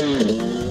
Mm-hmm.